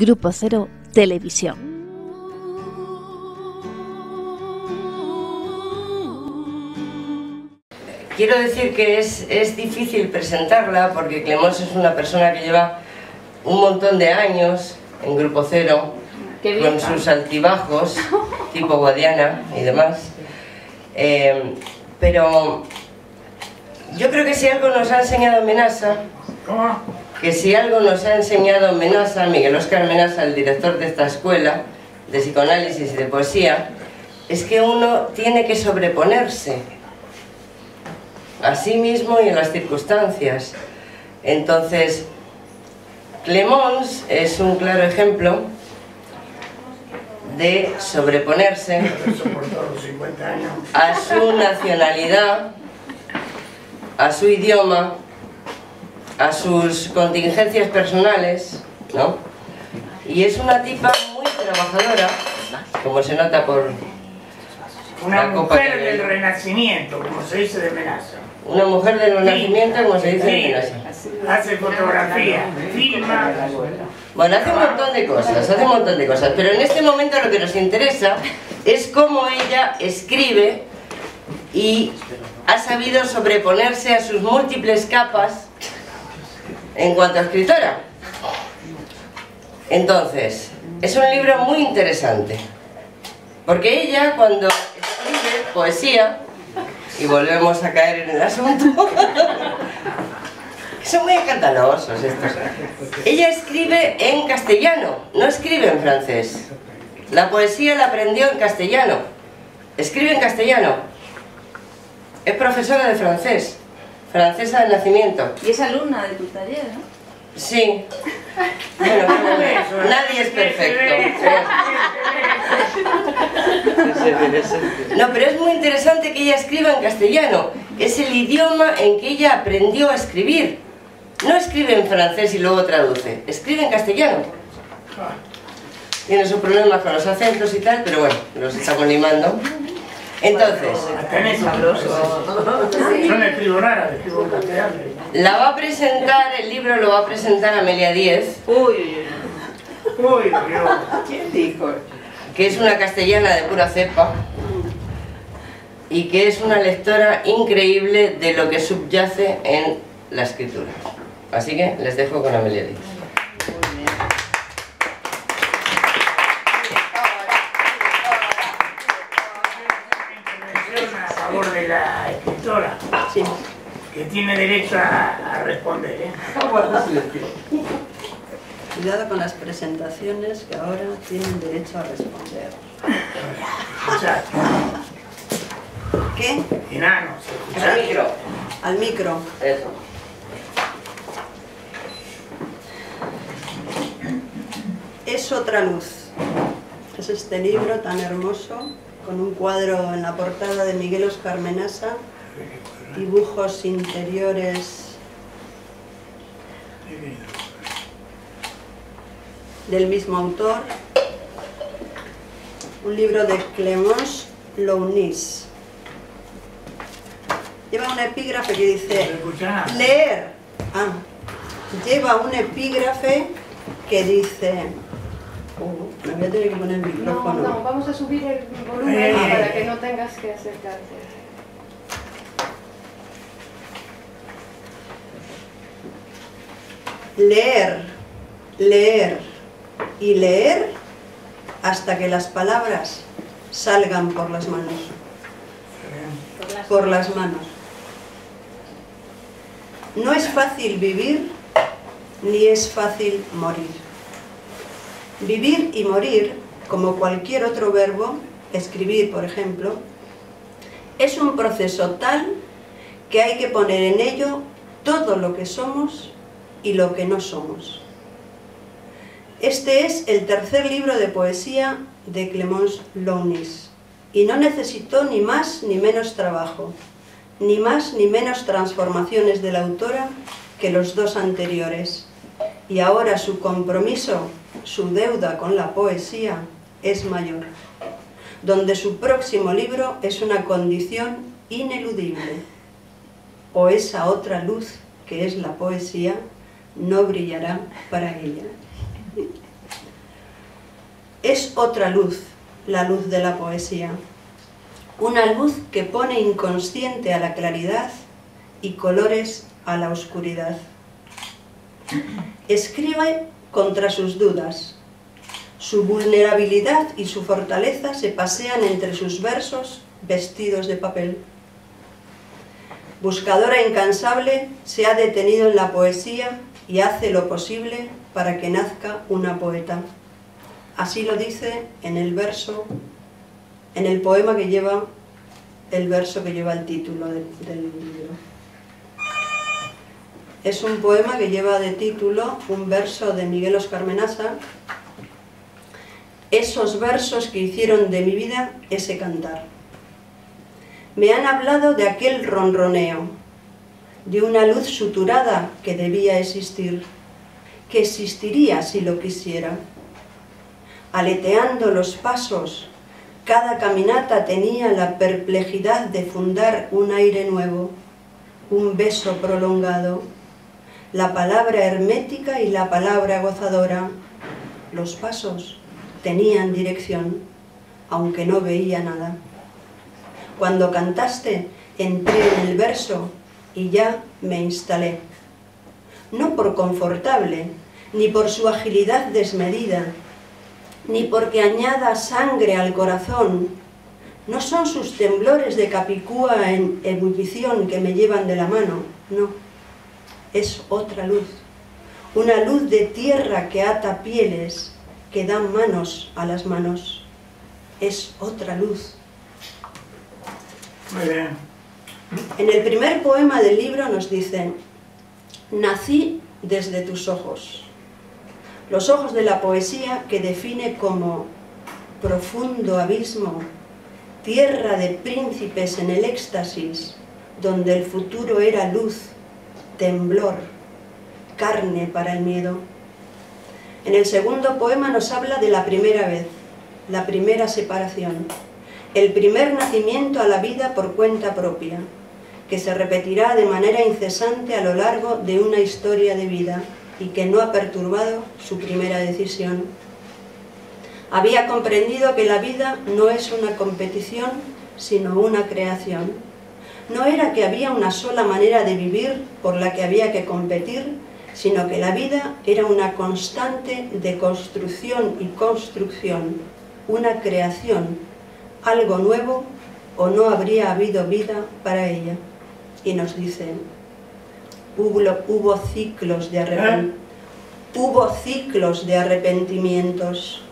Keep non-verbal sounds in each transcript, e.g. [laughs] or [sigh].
Grupo Cero Televisión. Quiero decir que es, es difícil presentarla porque Clemons es una persona que lleva un montón de años en Grupo Cero, con sus altibajos, [laughs] tipo Guadiana y demás. Eh, pero yo creo que si algo nos ha enseñado Menasa, que si algo nos ha enseñado Menasa, Miguel Oscar Menasa, el director de esta escuela de psicoanálisis y de poesía, es que uno tiene que sobreponerse a sí mismo y a las circunstancias. Entonces, Clemons es un claro ejemplo de sobreponerse a su nacionalidad, a su idioma, a sus contingencias personales, ¿no? Y es una tipa muy trabajadora, como se nota por Una la copa mujer del renacimiento, como se dice de Menaza. Una mujer del Renacimiento, como se dice en Sí. Menasa. Hace fotografía, filma. Bueno, hace un montón de cosas, hace un montón de cosas, pero en este momento lo que nos interesa es cómo ella escribe y ha sabido sobreponerse a sus múltiples capas en cuanto a escritora. Entonces, es un libro muy interesante, porque ella cuando escribe poesía, y volvemos a caer en el asunto, [laughs] son muy escandalosos estos. Ella escribe en castellano, no escribe en francés. La poesía la aprendió en castellano. Escribe en castellano. Es profesora de francés. Francesa de nacimiento. Y es alumna de tu taller, ¿no? Sí. Bueno, como ves, nadie es perfecto. No, pero es muy interesante que ella escriba en castellano. Es el idioma en que ella aprendió a escribir. No escribe en francés y luego traduce. Escribe en castellano. Tiene sus problemas con los acentos y tal, pero bueno, los estamos limando. Entonces, la va a presentar, el libro lo va a presentar Amelia Díez, Uy, Uy, Dios. ¿quién dijo? que es una castellana de pura cepa y que es una lectora increíble de lo que subyace en la escritura. Así que les dejo con Amelia Díez. Intervención a favor de la escritora, que tiene derecho a, a responder. ¿eh? Cuidado con las presentaciones que ahora tienen derecho a responder. ¿Qué? enanos, escuchad. Al micro. Al micro. Eso. Es otra luz. Es este libro tan hermoso, con un cuadro en la portada de Miguel Oscar Menasa, dibujos interiores del mismo autor, un libro de Clémence Lounis. Lleva un epígrafe que dice. Leer. Ah, lleva un epígrafe que dice. Me voy a tener que poner el No, no, vamos a subir el volumen Eh. para que no tengas que acercarte. Leer, leer y leer hasta que las palabras salgan por las manos. Por las manos. No es fácil vivir ni es fácil morir. Vivir y morir, como cualquier otro verbo, escribir por ejemplo, es un proceso tal que hay que poner en ello todo lo que somos y lo que no somos. Este es el tercer libro de poesía de Clemence Lounis y no necesitó ni más ni menos trabajo, ni más ni menos transformaciones de la autora que los dos anteriores. Y ahora su compromiso, su deuda con la poesía es mayor, donde su próximo libro es una condición ineludible, o esa otra luz que es la poesía no brillará para ella. otra luz, la luz de la poesía. Una luz que pone inconsciente a la claridad y colores a la oscuridad. Escribe contra sus dudas. Su vulnerabilidad y su fortaleza se pasean entre sus versos vestidos de papel. Buscadora incansable, se ha detenido en la poesía y hace lo posible para que nazca una poeta. Así lo dice en el verso, en el poema que lleva el verso que lleva el título del libro. Es un poema que lleva de título un verso de Miguel Oscar Menasa, esos versos que hicieron de mi vida ese cantar. Me han hablado de aquel ronroneo, de una luz suturada que debía existir, que existiría si lo quisiera. Aleteando los pasos, cada caminata tenía la perplejidad de fundar un aire nuevo, un beso prolongado, la palabra hermética y la palabra gozadora. Los pasos tenían dirección, aunque no veía nada. Cuando cantaste, entré en el verso y ya me instalé. No por confortable, ni por su agilidad desmedida, ni porque añada sangre al corazón. No son sus temblores de capicúa en ebullición que me llevan de la mano, no es otra luz, una luz de tierra que ata pieles, que dan manos a las manos. Es otra luz. Muy bien. En el primer poema del libro nos dicen, nací desde tus ojos. Los ojos de la poesía que define como profundo abismo, tierra de príncipes en el éxtasis, donde el futuro era luz temblor, carne para el miedo. En el segundo poema nos habla de la primera vez, la primera separación, el primer nacimiento a la vida por cuenta propia, que se repetirá de manera incesante a lo largo de una historia de vida y que no ha perturbado su primera decisión. Había comprendido que la vida no es una competición, sino una creación no era que había una sola manera de vivir por la que había que competir, sino que la vida era una constante de construcción y construcción, una creación, algo nuevo o no habría habido vida para ella. Y nos dice, hubo, ciclos de arrepentimientos, hubo ciclos de arrepentimientos,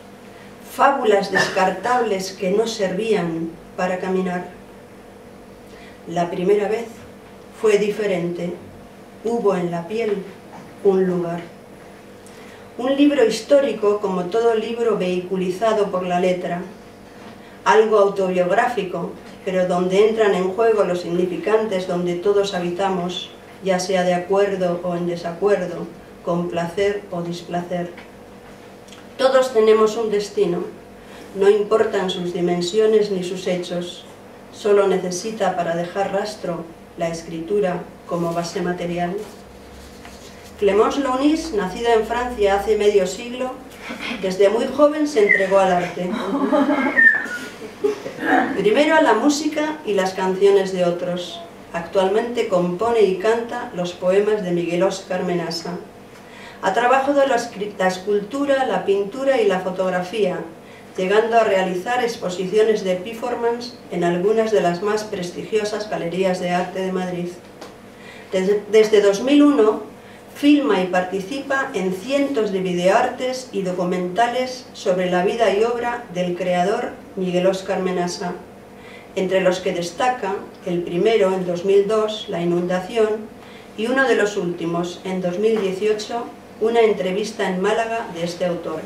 fábulas descartables que no servían para caminar la primera vez fue diferente, hubo en la piel un lugar. Un libro histórico como todo libro vehiculizado por la letra, algo autobiográfico, pero donde entran en juego los significantes donde todos habitamos, ya sea de acuerdo o en desacuerdo, con placer o displacer. Todos tenemos un destino, no importan sus dimensiones ni sus hechos, solo necesita para dejar rastro la escritura como base material. Clémence Launis, nacida en Francia hace medio siglo, desde muy joven se entregó al arte. Primero a la música y las canciones de otros. Actualmente compone y canta los poemas de Miguel Oscar Menasa. Ha trabajado la escultura, la pintura y la fotografía, llegando a realizar exposiciones de performance en algunas de las más prestigiosas galerías de arte de Madrid. Desde, 2001 filma y participa en cientos de videoartes y documentales sobre la vida y obra del creador Miguel Oscar Menasa, entre los que destaca el primero en 2002, La inundación, y uno de los últimos, en 2018, una entrevista en Málaga de este autor.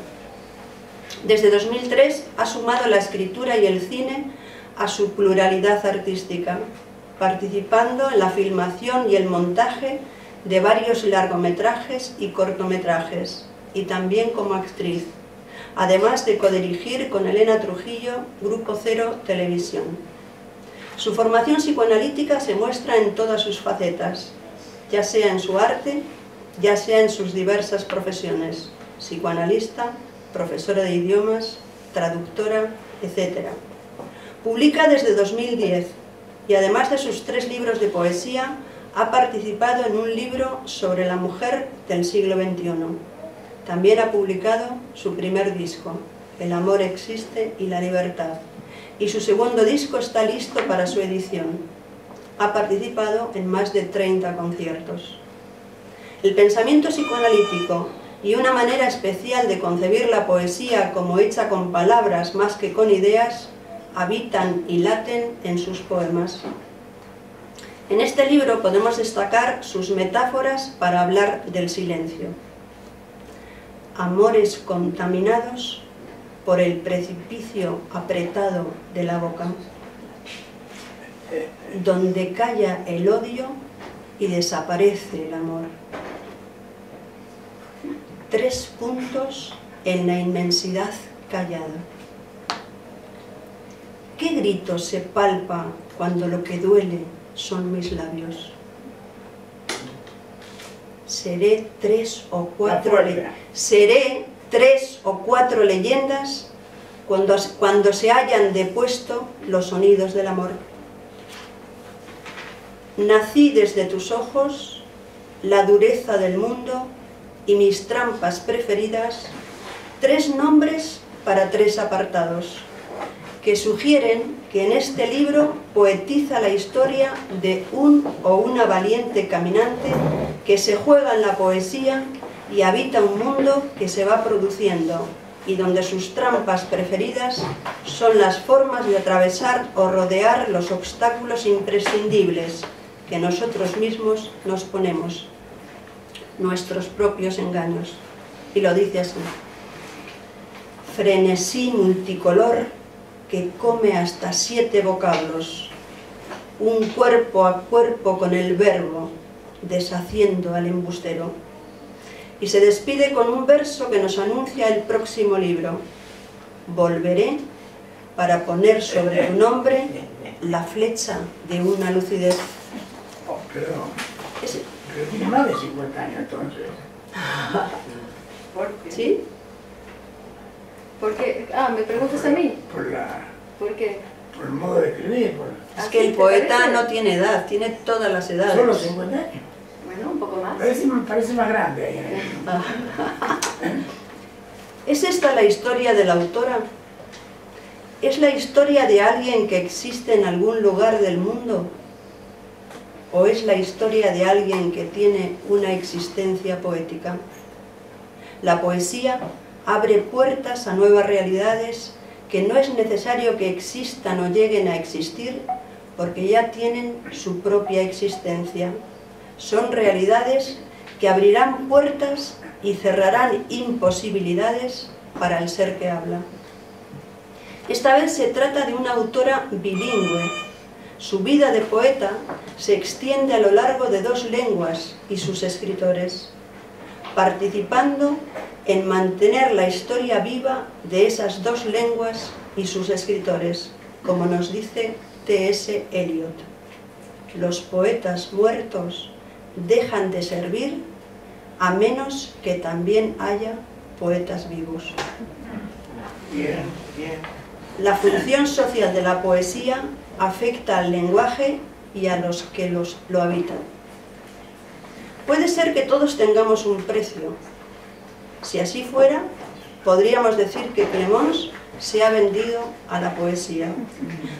Desde 2003 ha sumado la escritura y el cine a su pluralidad artística, participando en la filmación y el montaje de varios largometrajes y cortometrajes, y también como actriz, además de codirigir con Elena Trujillo Grupo Cero Televisión. Su formación psicoanalítica se muestra en todas sus facetas, ya sea en su arte, ya sea en sus diversas profesiones, psicoanalista, profesora de idiomas, traductora, etc. Publica desde 2010 y además de sus tres libros de poesía, ha participado en un libro sobre la mujer del siglo XXI. También ha publicado su primer disco, El amor existe y la libertad, y su segundo disco está listo para su edición. Ha participado en más de 30 conciertos. El pensamiento psicoanalítico y una manera especial de concebir la poesía como hecha con palabras más que con ideas habitan y laten en sus poemas. En este libro podemos destacar sus metáforas para hablar del silencio. Amores contaminados por el precipicio apretado de la boca, donde calla el odio y desaparece el amor. Tres puntos en la inmensidad callada. ¿Qué grito se palpa cuando lo que duele son mis labios? Seré tres o cuatro, seré tres o cuatro leyendas cuando, cuando se hayan depuesto los sonidos del amor. Nací desde tus ojos, la dureza del mundo y mis trampas preferidas, tres nombres para tres apartados que sugieren que en este libro poetiza la historia de un o una valiente caminante que se juega en la poesía y habita un mundo que se va produciendo y donde sus trampas preferidas son las formas de atravesar o rodear los obstáculos imprescindibles que nosotros mismos nos ponemos, nuestros propios engaños. Y lo dice así. Frenesí multicolor que come hasta siete vocablos, un cuerpo a cuerpo con el verbo, deshaciendo al embustero. Y se despide con un verso que nos anuncia el próximo libro. Volveré para poner sobre tu nombre la flecha de una lucidez. Tiene más de 50 años entonces. ¿Por qué? ¿Sí? ¿Por qué? Ah, ¿me preguntas a mí? Por, la, ¿Por qué? por el modo de escribir. Por, Es ¿Ah, que el poeta parece? no tiene edad, tiene todas las edades. solo 50 años. Bueno, un poco más. Parece, parece más grande ahí en [laughs] ¿Es esta la historia de la autora? ¿Es la historia de alguien que existe en algún lugar del mundo? ¿O es la historia de alguien que tiene una existencia poética? La poesía abre puertas a nuevas realidades que no es necesario que existan o lleguen a existir porque ya tienen su propia existencia. Son realidades que abrirán puertas y cerrarán imposibilidades para el ser que habla. Esta vez se trata de una autora bilingüe. Su vida de poeta se extiende a lo largo de dos lenguas y sus escritores, participando en mantener la historia viva de esas dos lenguas y sus escritores, como nos dice T.S. Eliot. Los poetas muertos dejan de servir a menos que también haya poetas vivos. Bien, bien. La función social de la poesía afecta al lenguaje y a los que los, lo habitan. Puede ser que todos tengamos un precio. Si así fuera, podríamos decir que Clemons se ha vendido a la poesía.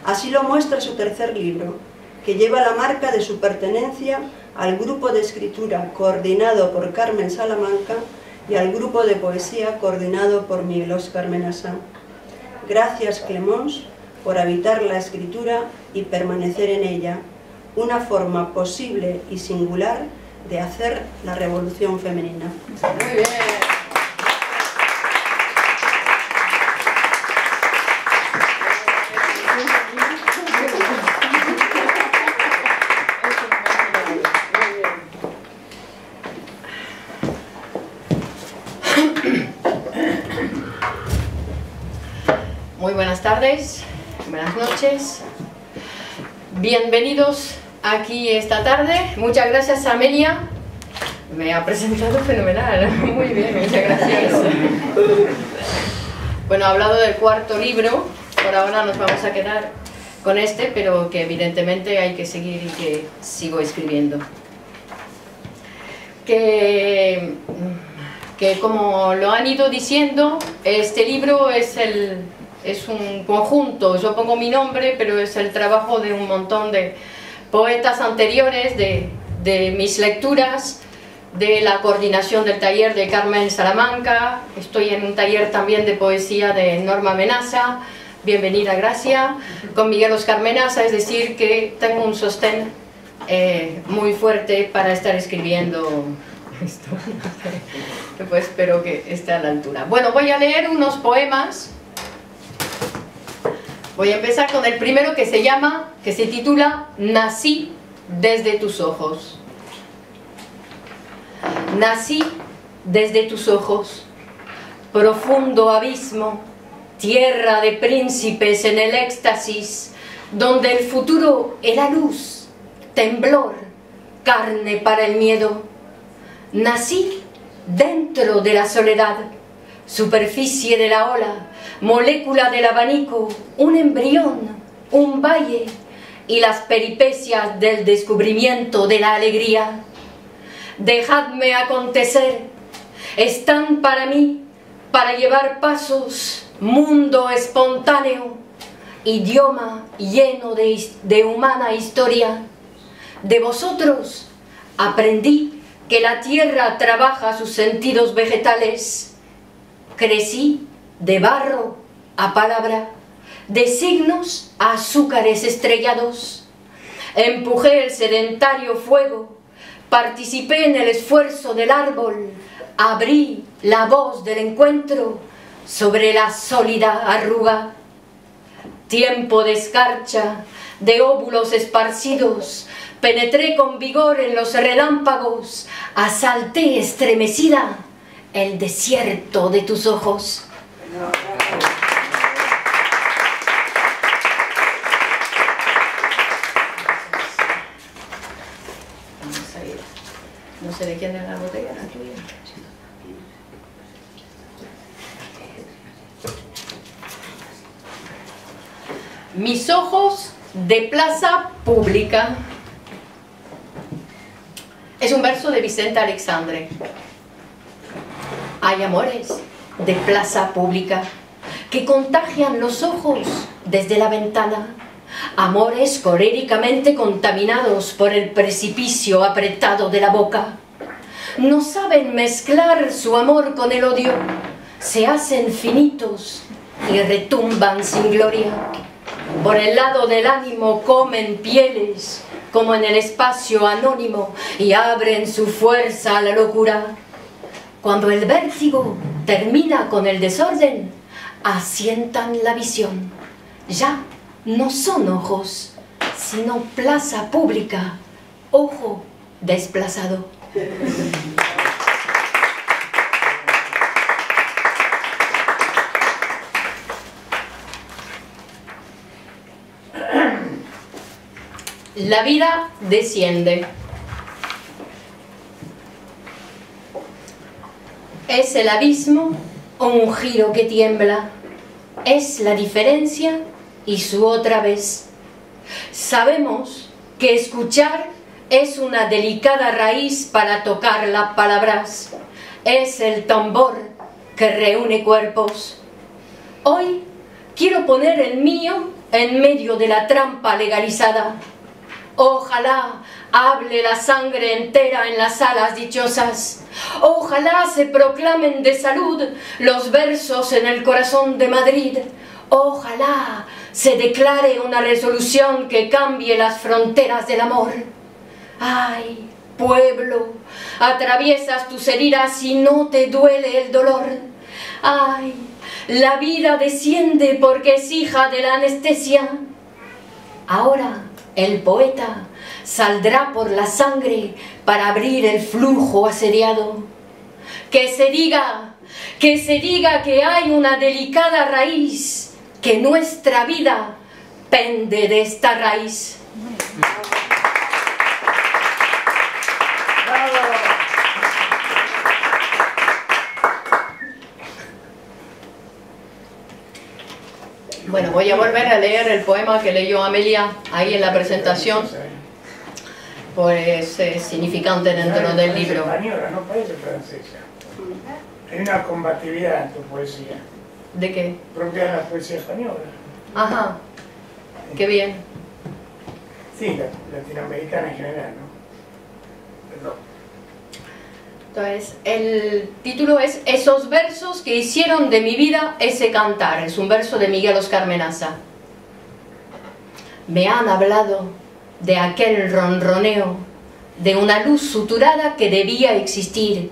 Así lo muestra su tercer libro, que lleva la marca de su pertenencia al grupo de escritura coordinado por Carmen Salamanca y al grupo de poesía coordinado por Miguel Óscar Menasá. Gracias, Clemons, por habitar la escritura y permanecer en ella, una forma posible y singular de hacer la revolución femenina. Muy bien. Muy buenas tardes, noches. Bienvenidos aquí esta tarde. Muchas gracias Amelia. Me ha presentado fenomenal. [laughs] Muy bien, muchas gracias. Bueno, ha hablado del cuarto libro, por ahora nos vamos a quedar con este, pero que evidentemente hay que seguir y que sigo escribiendo. Que, que como lo han ido diciendo, este libro es, el, es un conjunto, yo pongo mi nombre, pero es el trabajo de un montón de poetas anteriores, de, de mis lecturas, de la coordinación del taller de Carmen Salamanca, estoy en un taller también de poesía de Norma Menaza, bienvenida Gracia, con Miguel Oscar Menaza, es decir, que tengo un sostén eh, muy fuerte para estar escribiendo esto. [laughs] pues espero que esté a la altura. Bueno, voy a leer unos poemas. Voy a empezar con el primero que se llama, que se titula Nací desde tus ojos. Nací desde tus ojos, profundo abismo, tierra de príncipes en el éxtasis, donde el futuro era luz, temblor, carne para el miedo. Nací dentro de la soledad, superficie de la ola, molécula del abanico, un embrión, un valle y las peripecias del descubrimiento de la alegría dejadme acontecer, están para mí, para llevar pasos, mundo espontáneo, idioma lleno de, de humana historia. De vosotros aprendí que la tierra trabaja sus sentidos vegetales. Crecí de barro a palabra, de signos a azúcares estrellados. Empujé el sedentario fuego Participé en el esfuerzo del árbol, abrí la voz del encuentro sobre la sólida arruga. Tiempo de escarcha, de óvulos esparcidos, penetré con vigor en los relámpagos, asalté estremecida el desierto de tus ojos. De quién la botella, Mis ojos de plaza pública. Es un verso de Vicente Alexandre. Hay amores de plaza pública que contagian los ojos desde la ventana. Amores coléricamente contaminados por el precipicio apretado de la boca no saben mezclar su amor con el odio, se hacen finitos y retumban sin gloria. Por el lado del ánimo comen pieles, como en el espacio anónimo, y abren su fuerza a la locura. Cuando el vértigo termina con el desorden, asientan la visión. Ya no son ojos, sino plaza pública, ojo desplazado. La vida desciende. Es el abismo o un giro que tiembla. Es la diferencia y su otra vez. Sabemos que escuchar es una delicada raíz para tocar las palabras. Es el tambor que reúne cuerpos. Hoy quiero poner el mío en medio de la trampa legalizada. Ojalá hable la sangre entera en las alas dichosas. Ojalá se proclamen de salud los versos en el corazón de Madrid. Ojalá se declare una resolución que cambie las fronteras del amor. Ay, pueblo, atraviesas tus heridas y no te duele el dolor. Ay, la vida desciende porque es hija de la anestesia. Ahora el poeta saldrá por la sangre para abrir el flujo asediado. Que se diga, que se diga que hay una delicada raíz, que nuestra vida pende de esta raíz. Bueno, voy a volver a leer el poema que leyó Amelia ahí en la presentación, pues es significante dentro del libro. española, no parece francesa. Hay una combatividad en tu poesía, ¿De qué? propia de la poesía española. Ajá, qué bien. Sí, la- latinoamericana en general, ¿no? Perdón. Entonces, el título es Esos versos que hicieron de mi vida ese cantar. Es un verso de Miguel Oscar Menaza. Me han hablado de aquel ronroneo, de una luz suturada que debía existir,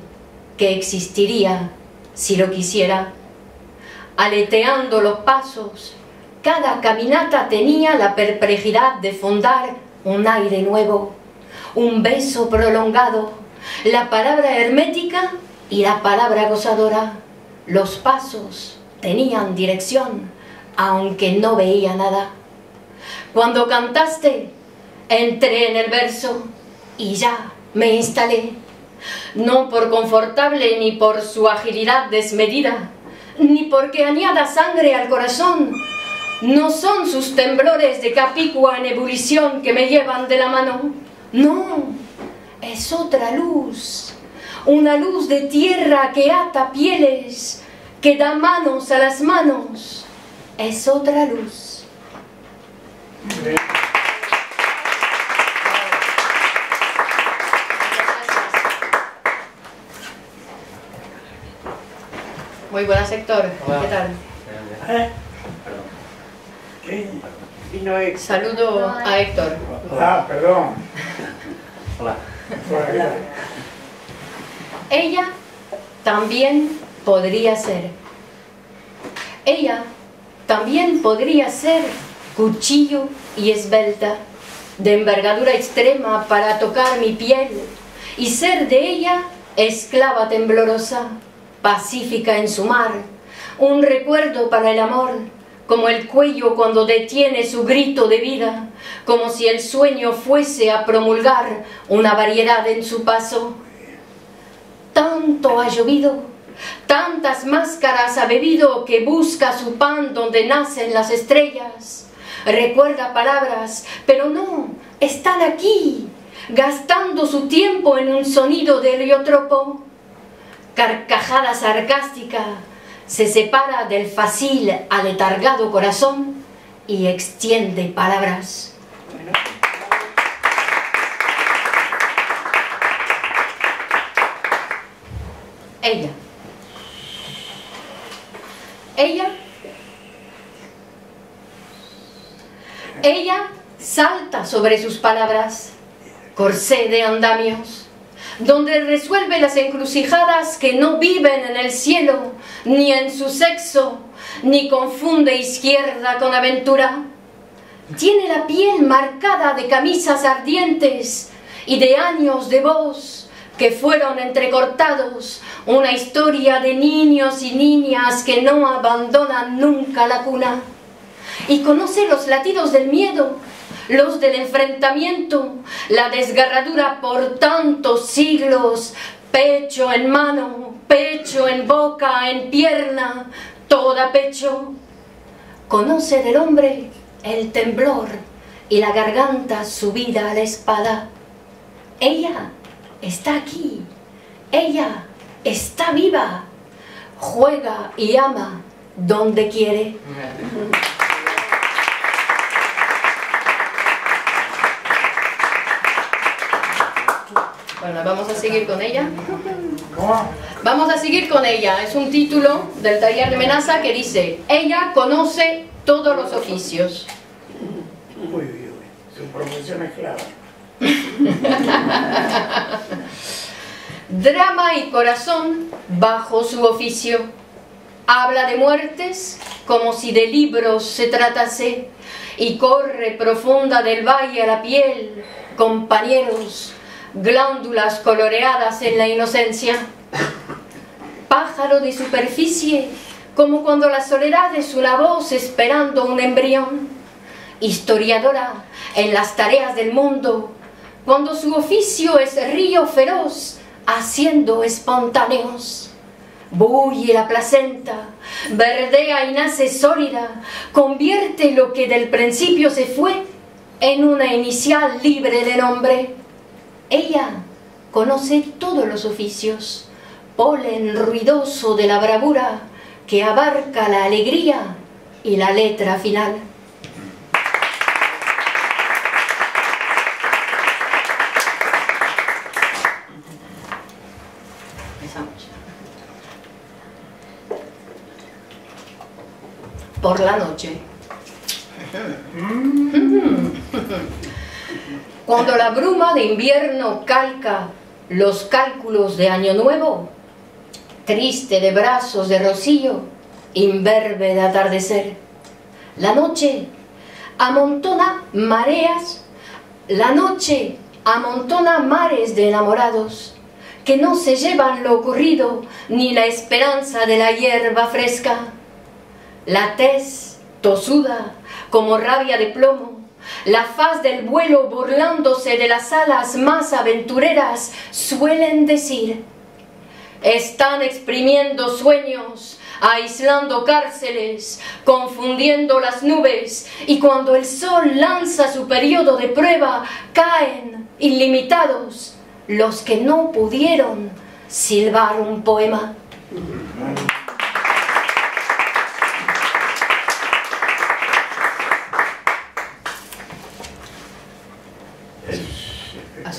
que existiría si lo quisiera. Aleteando los pasos, cada caminata tenía la perplejidad de fondar un aire nuevo, un beso prolongado, la palabra hermética y la palabra gozadora. Los pasos tenían dirección, aunque no veía nada. Cuando cantaste, entré en el verso y ya me instalé, no por confortable ni por su agilidad desmedida, ni porque añada sangre al corazón. No son sus temblores de capicua en ebullición que me llevan de la mano. No, es otra luz, una luz de tierra que ata pieles, que da manos a las manos. Es otra luz. Muy buenas, Héctor. ¿Qué tal? ¿Eh? ¿Qué? Saludo a Héctor. Ah, perdón. Hola. [laughs] Ella también podría ser. Ella también podría ser cuchillo y esbelta, de envergadura extrema para tocar mi piel y ser de ella esclava temblorosa, pacífica en su mar, un recuerdo para el amor, como el cuello cuando detiene su grito de vida, como si el sueño fuese a promulgar una variedad en su paso. Tanto ha llovido, tantas máscaras ha bebido que busca su pan donde nacen las estrellas. Recuerda palabras, pero no, están aquí, gastando su tiempo en un sonido de heliotropo. Carcajada sarcástica, se separa del fácil aletargado corazón y extiende palabras. Ella. Ella. Ella salta sobre sus palabras, corsé de andamios, donde resuelve las encrucijadas que no viven en el cielo, ni en su sexo, ni confunde izquierda con aventura. Tiene la piel marcada de camisas ardientes y de años de voz que fueron entrecortados, una historia de niños y niñas que no abandonan nunca la cuna. Y conoce los latidos del miedo, los del enfrentamiento, la desgarradura por tantos siglos, pecho en mano, pecho en boca, en pierna, toda pecho. Conoce del hombre el temblor y la garganta subida a la espada. Ella está aquí, ella está viva, juega y ama donde quiere. Bueno, vamos a seguir con ella. Vamos a seguir con ella. Es un título del taller de Menaza que dice, ella conoce todos los oficios. Uy, uy, uy. Su profesión es clave. Drama y corazón bajo su oficio. Habla de muertes como si de libros se tratase y corre profunda del valle a la piel, compañeros, glándulas coloreadas en la inocencia. Pájaro de superficie, como cuando la soledad es una voz esperando un embrión. Historiadora en las tareas del mundo, cuando su oficio es río feroz, haciendo espontáneos. Bulle la placenta, verdea y nace sólida, convierte lo que del principio se fue en una inicial libre de nombre. Ella conoce todos los oficios, polen ruidoso de la bravura que abarca la alegría y la letra final. Por la noche. [laughs] Cuando la bruma de invierno calca los cálculos de Año Nuevo, triste de brazos de rocío, imberbe de atardecer, la noche amontona mareas, la noche amontona mares de enamorados que no se llevan lo ocurrido ni la esperanza de la hierba fresca. La tez tosuda como rabia de plomo, la faz del vuelo burlándose de las alas más aventureras, suelen decir, están exprimiendo sueños, aislando cárceles, confundiendo las nubes, y cuando el sol lanza su periodo de prueba, caen ilimitados los que no pudieron silbar un poema.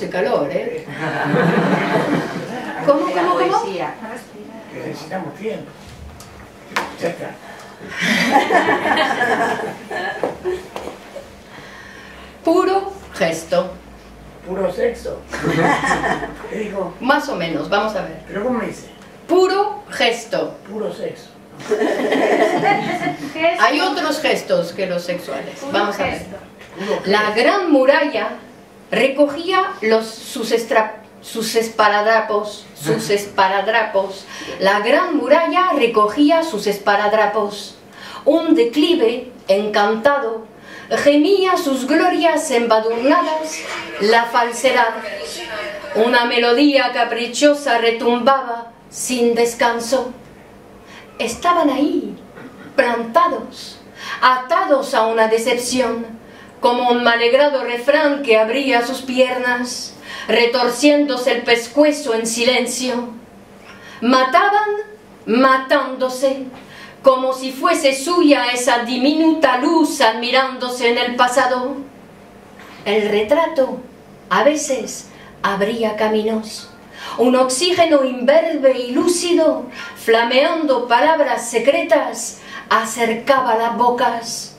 Hace calor, ¿eh? [laughs] ¿Cómo, cómo, cómo? Que necesitamos tiempo. Ya está. [laughs] Puro gesto. Puro sexo. [laughs] ¿Qué dijo? Más o menos, vamos a ver. ¿Pero cómo dice? Puro gesto. Puro sexo. Hay otros gestos que los sexuales. Vamos a ver. La gran muralla recogía los, sus, estra- sus esparadrapos, sus [laughs] esparadrapos. La gran muralla recogía sus esparadrapos. Un declive encantado gemía sus glorias embadurnadas, la falsedad. Una melodía caprichosa retumbaba sin descanso. Estaban ahí, plantados, atados a una decepción, como un malegrado refrán que abría sus piernas, retorciéndose el pescuezo en silencio. Mataban matándose, como si fuese suya esa diminuta luz admirándose en el pasado. El retrato a veces abría caminos. Un oxígeno imberbe y lúcido, flameando palabras secretas, acercaba las bocas.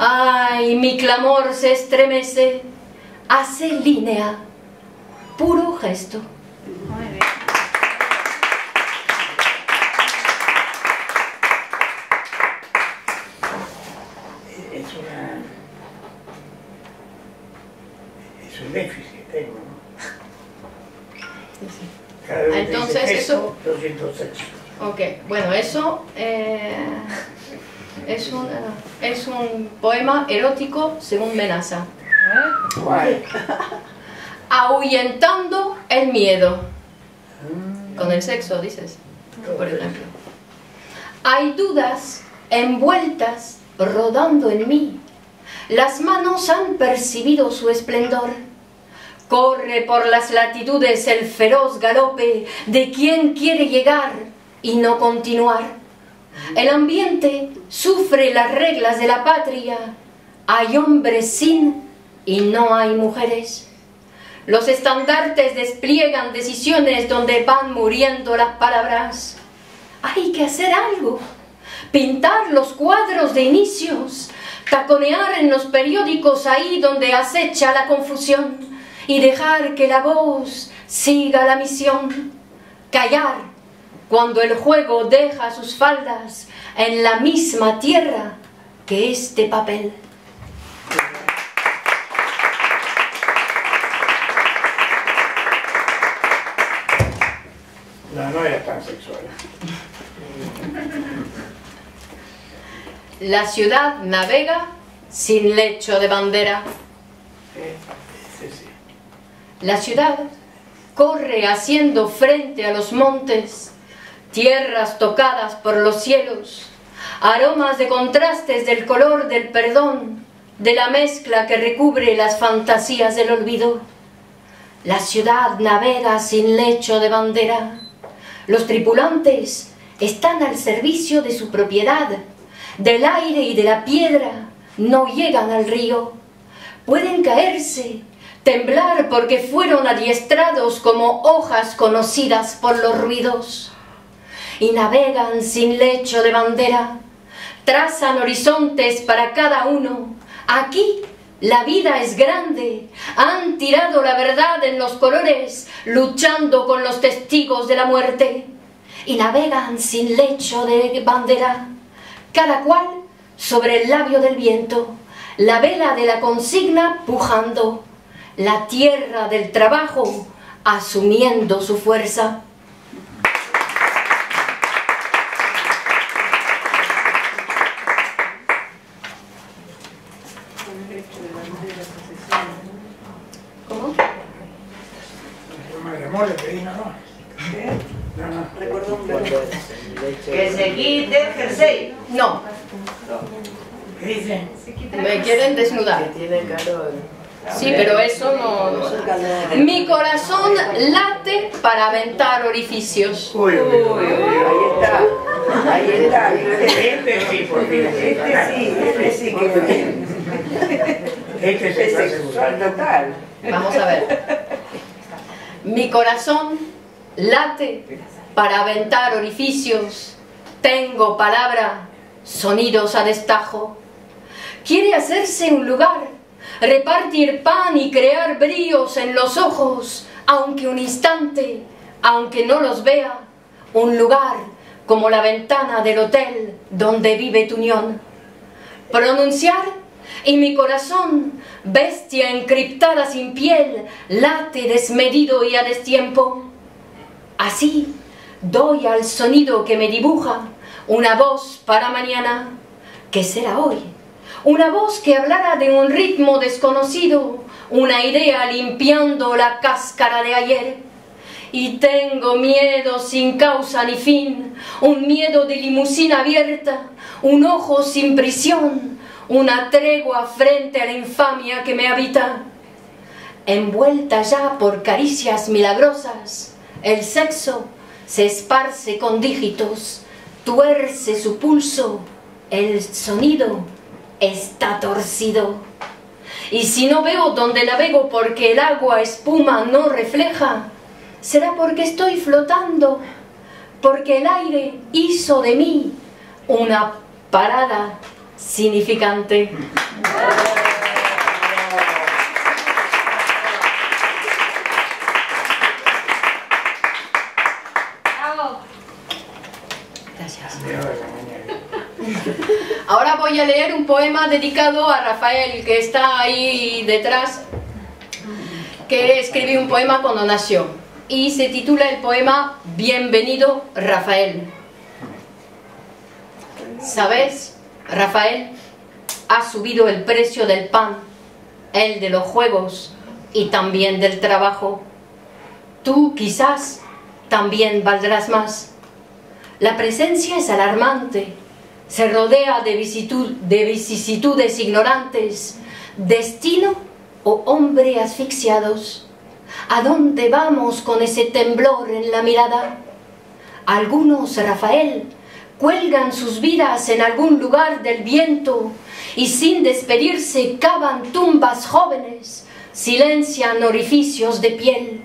Ay, mi clamor se estremece, hace línea, puro gesto. Es una. Es un déficit que tengo, ¿no? Cada vez Entonces, yo siento sexo. Ok, bueno, eso eh, es, un, es un poema erótico según Menaza. Ahuyentando el miedo. Con el sexo, dices, por ejemplo. Hay dudas envueltas rodando en mí. Las manos han percibido su esplendor. Corre por las latitudes el feroz galope de quien quiere llegar y no continuar. El ambiente sufre las reglas de la patria. Hay hombres sin y no hay mujeres. Los estandartes despliegan decisiones donde van muriendo las palabras. Hay que hacer algo. Pintar los cuadros de inicios. Taconear en los periódicos ahí donde acecha la confusión. Y dejar que la voz siga la misión. Callar cuando el juego deja sus faldas en la misma tierra que este papel. No, no era tan sexual. La ciudad navega sin lecho de bandera. Eh. La ciudad corre haciendo frente a los montes, tierras tocadas por los cielos, aromas de contrastes del color del perdón, de la mezcla que recubre las fantasías del olvido. La ciudad navega sin lecho de bandera. Los tripulantes están al servicio de su propiedad, del aire y de la piedra, no llegan al río. Pueden caerse, temblar porque fueron adiestrados como hojas conocidas por los ruidos. Y navegan sin lecho de bandera, trazan horizontes para cada uno. Aquí la vida es grande. Han tirado la verdad en los colores, luchando con los testigos de la muerte. Y navegan sin lecho de bandera, cada cual sobre el labio del viento, la vela de la consigna pujando, la tierra del trabajo asumiendo su fuerza. ¿Cómo? Madre mole, pedí nada más. No, no. Recuerdo un. Que se quite el jersey. No, ¿Qué dice? me quieren desnudar. Tiene calor. Sí, pero eso no... Mi corazón late para aventar orificios. Uy, uy, uy, uy. Ahí está. Ahí está. Este sí, por fin. Este sí, este sí que Este es está sexual total. Vamos a ver. Mi corazón late para aventar orificios. Tengo palabra, sonidos a destajo. Quiere hacerse un lugar, repartir pan y crear bríos en los ojos, aunque un instante, aunque no los vea, un lugar como la ventana del hotel donde vive tu unión. Pronunciar y mi corazón, bestia encriptada sin piel, late desmedido y a destiempo. Así doy al sonido que me dibuja una voz para mañana. ¿Qué será hoy? Una voz que hablara de un ritmo desconocido, una idea limpiando la cáscara de ayer. Y tengo miedo sin causa ni fin, un miedo de limusina abierta, un ojo sin prisión, una tregua frente a la infamia que me habita. Envuelta ya por caricias milagrosas, el sexo se esparce con dígitos, tuerce su pulso, el sonido está torcido. Y si no veo donde navego porque el agua espuma no refleja, será porque estoy flotando, porque el aire hizo de mí una parada significante. Gracias. [laughs] Ahora voy a leer un poema dedicado a Rafael, que está ahí detrás, que escribí un poema cuando nació. Y se titula el poema Bienvenido Rafael. ¿Sabes? Rafael ha subido el precio del pan, el de los juegos y también del trabajo. Tú quizás también valdrás más. La presencia es alarmante, se rodea de, de vicisitudes ignorantes, destino o hombre asfixiados. ¿A dónde vamos con ese temblor en la mirada? Algunos, Rafael, cuelgan sus vidas en algún lugar del viento y sin despedirse cavan tumbas jóvenes, silencian orificios de piel.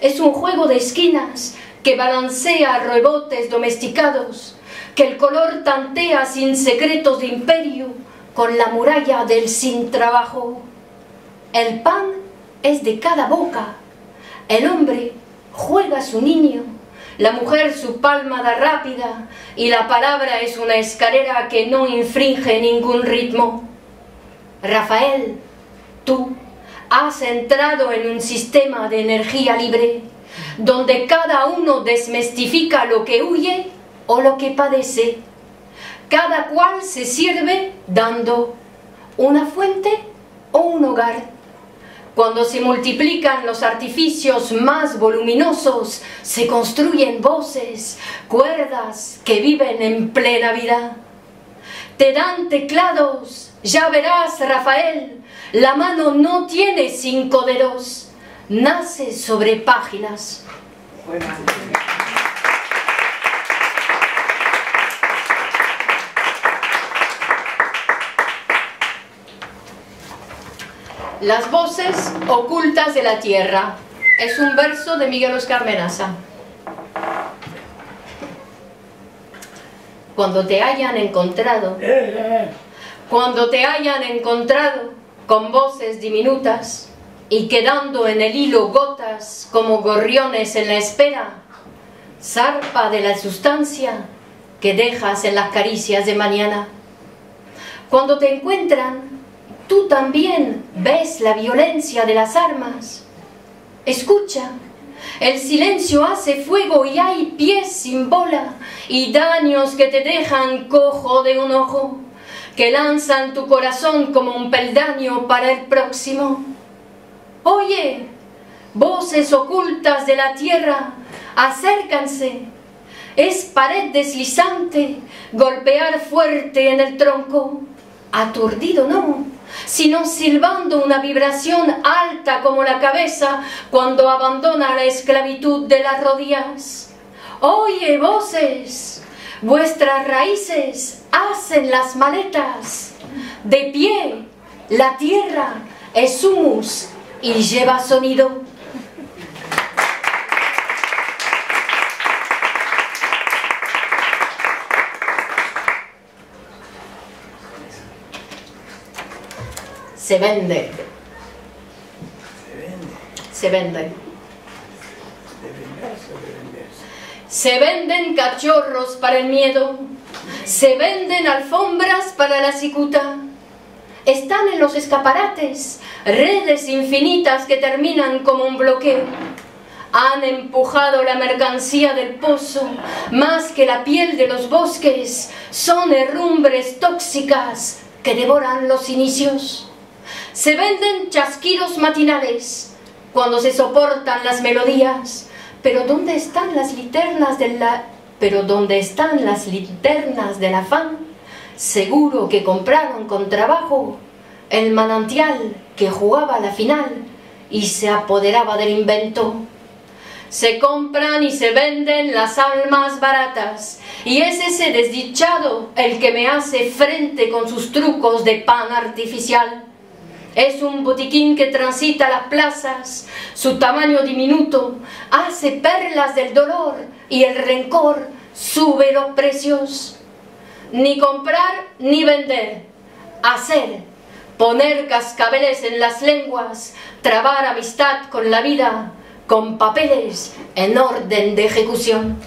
Es un juego de esquinas que balancea rebotes domesticados, que el color tantea sin secretos de imperio con la muralla del sin trabajo. El pan es de cada boca, el hombre juega su niño, la mujer su pálmada rápida y la palabra es una escalera que no infringe ningún ritmo. Rafael, tú has entrado en un sistema de energía libre, donde cada uno desmistifica lo que huye o lo que padece. Cada cual se sirve dando una fuente o un hogar. Cuando se multiplican los artificios más voluminosos, se construyen voces, cuerdas que viven en plena vida. te dan teclados, ya verás, Rafael, la mano no tiene cinco dedos, nace sobre páginas. Las voces ocultas de la tierra. Es un verso de Miguel Oscar Menaza. Cuando te hayan encontrado, cuando te hayan encontrado con voces diminutas y quedando en el hilo gotas como gorriones en la espera, zarpa de la sustancia que dejas en las caricias de mañana. Cuando te encuentran Tú también ves la violencia de las armas. Escucha, el silencio hace fuego y hay pies sin bola y daños que te dejan cojo de un ojo, que lanzan tu corazón como un peldaño para el próximo. Oye, voces ocultas de la tierra, acércanse. Es pared deslizante golpear fuerte en el tronco. Aturdido no, sino silbando una vibración alta como la cabeza cuando abandona la esclavitud de las rodillas. Oye, voces, vuestras raíces hacen las maletas. De pie, la tierra es humus y lleva sonido. Se vende. Se vende. Se venden cachorros para el miedo. Se venden alfombras para la cicuta. Están en los escaparates redes infinitas que terminan como un bloqueo. Han empujado la mercancía del pozo más que la piel de los bosques. Son herrumbres tóxicas que devoran los inicios. Se venden chasquidos matinales cuando se soportan las melodías. Pero ¿dónde están las linternas de la... Pero ¿dónde están las linternas del afán? Seguro que compraron con trabajo el manantial que jugaba la final y se apoderaba del invento. Se compran y se venden las almas baratas y es ese desdichado el que me hace frente con sus trucos de pan artificial. Es un botiquín que transita las plazas, su tamaño diminuto hace perlas del dolor y el rencor sube los precios. Ni comprar ni vender, hacer, poner cascabeles en las lenguas, trabar amistad con la vida, con papeles en orden de ejecución.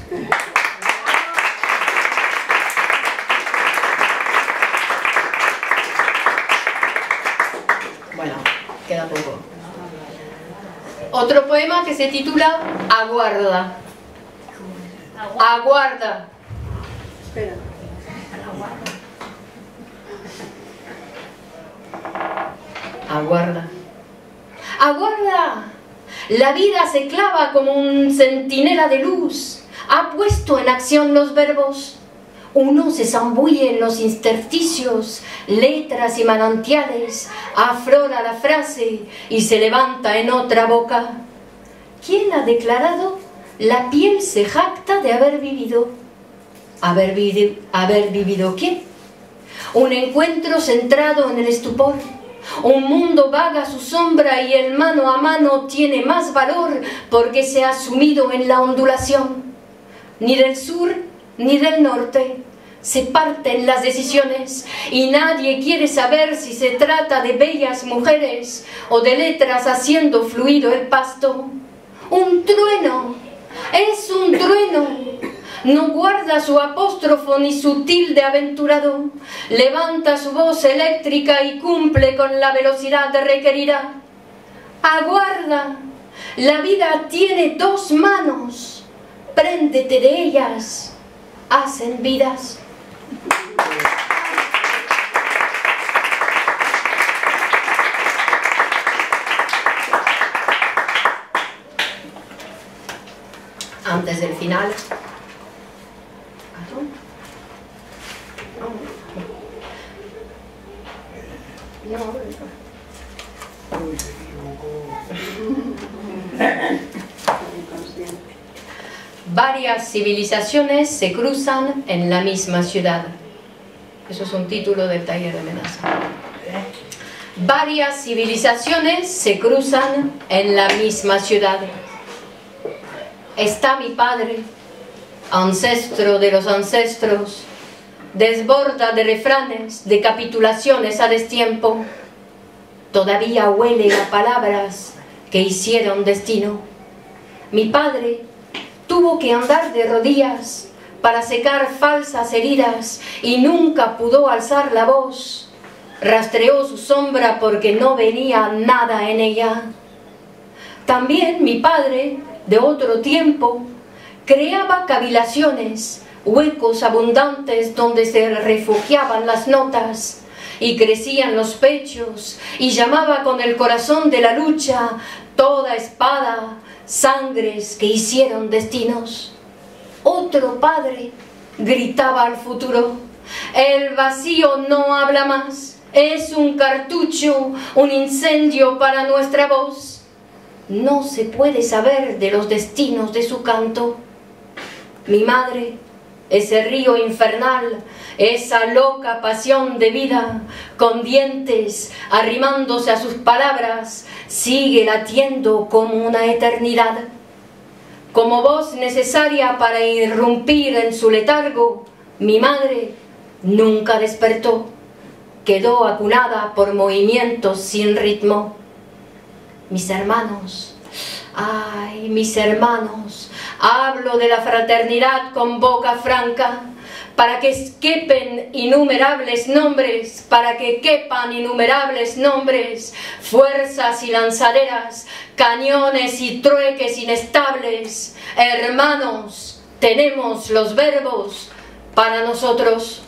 queda poco. Otro poema que se titula Aguarda. Aguarda. Espera. Aguarda. Aguarda. La vida se clava como un centinela de luz. Ha puesto en acción los verbos uno se zambulle en los intersticios, letras y manantiales, aflora la frase y se levanta en otra boca. ¿Quién ha declarado? La piel se jacta de haber vivido. ¿Haber, vivido, haber vivido qué? Un encuentro centrado en el estupor. Un mundo vaga su sombra y el mano a mano tiene más valor porque se ha sumido en la ondulación. Ni del sur ni del norte. Se parten las decisiones y nadie quiere saber si se trata de bellas mujeres o de letras haciendo fluido el pasto. Un trueno, es un trueno. No guarda su apóstrofo ni su tilde aventurado. Levanta su voz eléctrica y cumple con la velocidad requerida. Aguarda. La vida tiene dos manos. Préndete de ellas hacen vidas. Antes del final. Varias civilizaciones se cruzan en la misma ciudad. Eso es un título del taller de amenaza. Varias civilizaciones se cruzan en la misma ciudad. Está mi padre, ancestro de los ancestros, desborda de refranes, de capitulaciones a destiempo. Todavía huele a palabras que hicieron destino. Mi padre tuvo que andar de rodillas para secar falsas heridas y nunca pudo alzar la voz. Rastreó su sombra porque no venía nada en ella. También mi padre, de otro tiempo, creaba cavilaciones, huecos abundantes donde se refugiaban las notas y crecían los pechos y llamaba con el corazón de la lucha toda espada, sangres que hicieron destinos. Otro padre gritaba al futuro, el vacío no habla más, es un cartucho, un incendio para nuestra voz. No se puede saber de los destinos de su canto. Mi madre, ese río infernal, esa loca pasión de vida, con dientes arrimándose a sus palabras, sigue latiendo como una eternidad. Como voz necesaria para irrumpir en su letargo, mi madre nunca despertó, quedó acunada por movimientos sin ritmo. Mis hermanos, ay, mis hermanos, hablo de la fraternidad con boca franca, para que quepen innumerables nombres, para que quepan innumerables nombres, fuerzas y lanzaderas, cañones y trueques inestables. Hermanos, tenemos los verbos para nosotros.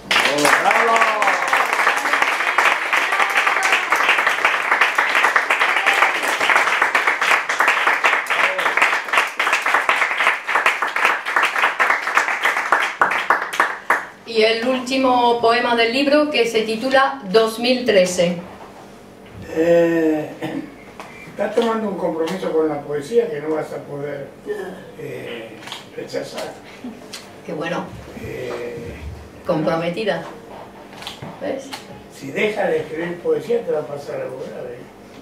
Y el último poema del libro que se titula 2013. Eh, estás tomando un compromiso con la poesía que no vas a poder eh, rechazar. Qué bueno, Eh, comprometida. ¿Ves? si dejas de escribir poesía te va a pasar algo grave.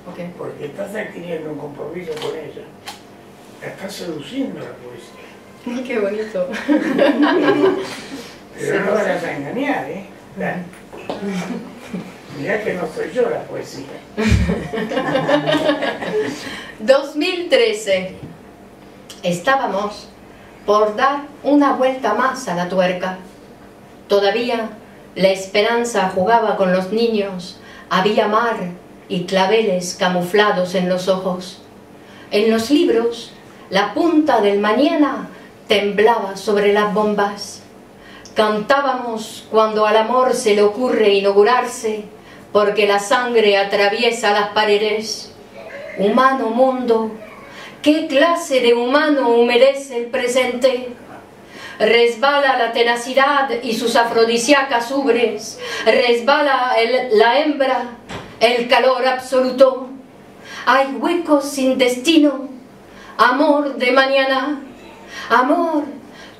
Ok. Porque estás adquiriendo un compromiso con ella. La estás seduciendo la poesía. [laughs] Qué bonito. [laughs] Pero no vayas a engañar, ¿eh? [laughs] Mirá que no soy yo la poesía. [laughs] 2013. Estábamos por dar una vuelta más a la tuerca. Todavía la esperanza jugaba con los niños. Había mar y claveles camuflados en los ojos. En los libros, la punta del mañana temblaba sobre las bombas. Cantábamos cuando al amor se le ocurre inaugurarse, porque la sangre atraviesa las paredes. Humano mundo, ¿qué clase de humano humedece el presente? Resbala la tenacidad y sus afrodisíacas ubres, resbala el- la hembra, el calor absoluto. Hay huecos sin destino, amor de mañana, amor.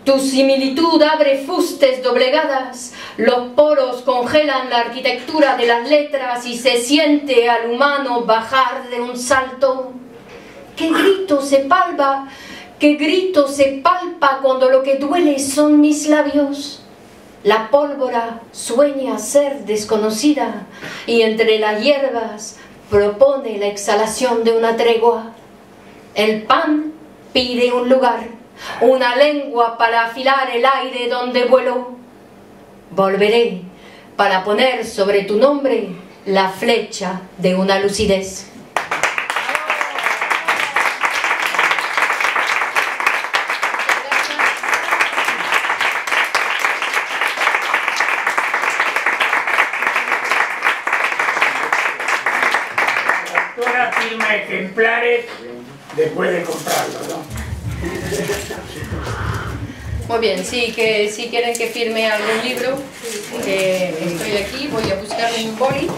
Tu similitud abre fustes doblegadas, los poros congelan la arquitectura de las letras y se siente al humano bajar de un salto. ¿Qué grito se palpa? ¿Qué grito se palpa cuando lo que duele son mis labios? La pólvora sueña ser desconocida y entre las hierbas propone la exhalación de una tregua. El pan pide un lugar, una lengua para afilar el aire donde vuelo. Volveré para poner sobre tu nombre la flecha de una lucidez. Firma ejemplares después de comprarlo, ¿no? Muy bien, sí, que si quieren que firme algún libro, eh, estoy aquí, voy a buscar un boli.